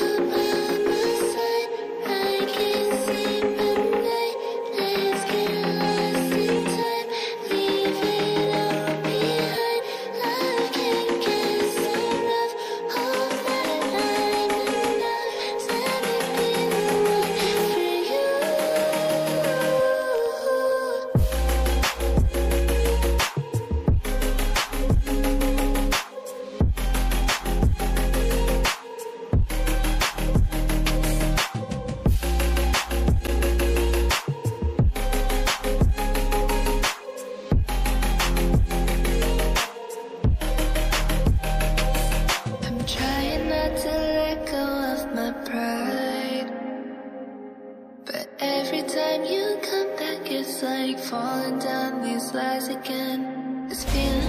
Bye. pride. But every time you come back, it's like falling down these lies again. This feeling.